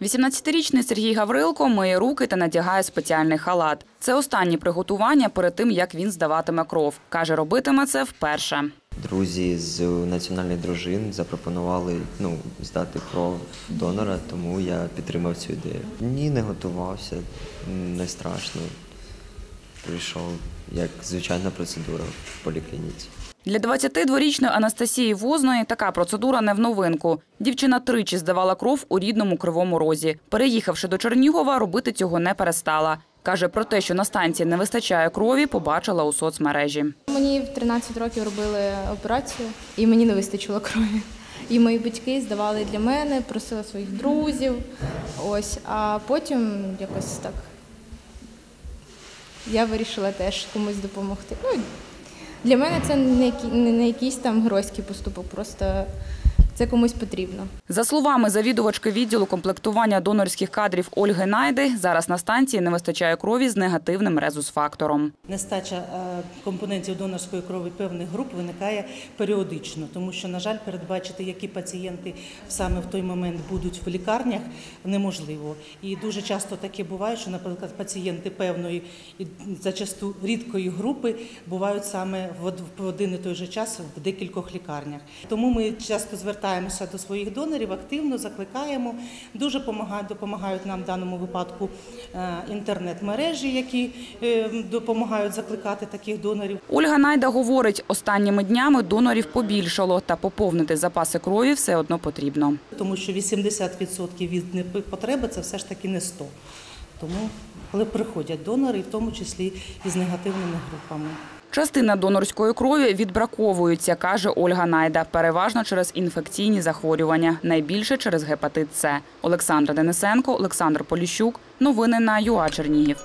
18-річний Сергій Гаврилко миє руки та надягає спеціальний халат. Це останні приготування перед тим, як він здаватиме кров. Каже, робитиме це вперше. Друзі з національних дружин запропонували ну, здати кров донора, тому я підтримав цю ідею. Ні, не готувався, не страшно. Прийшов як звичайна процедура в поліклініці. Для 22-річної Анастасії Возної така процедура не в новинку. Дівчина тричі здавала кров у рідному Кривому Розі. Переїхавши до Чернігова, робити цього не перестала. Каже, про те, що на станції не вистачає крові, побачила у соцмережі. Мені в 13 років робили операцію, і мені не вистачило крові. І мої батьки здавали для мене, просили своїх друзів. Ось, а потім якось так я вирішила теж комусь допомогти. Ну, для мене це не, не не якийсь там геройський поступок, просто це комусь потрібно. За словами завідувачки відділу комплектування донорських кадрів Ольги Найди, зараз на станції не вистачає крові з негативним резус-фактором. Нестача е, компонентів донорської крові певних груп виникає періодично, тому що, на жаль, передбачити, які пацієнти саме в той момент будуть в лікарнях, неможливо. І дуже часто таке буває, що, наприклад, пацієнти певної і зачасту рідкої групи бувають саме в в один і той же час в декількох лікарнях. Тому ми часто звертаємося до своїх донорів, активно закликаємо. Дуже помагають, допомагають нам в даному випадку е, інтернет-мережі, які е, допомагають закликати таких донорів. Ольга Найда говорить, останніми днями донорів побільшало, та поповнити запаси крові все одно потрібно. тому що 80% від потреби це все ж таки не 100. Тому, коли приходять донори, в тому числі і з негативними групами. Частина донорської крові відбраковується, каже Ольга Найда, переважно через інфекційні захворювання, найбільше через гепатит С. Олександра Денисенко, Олександр Поліщук. Новини на ЮА Чернігів.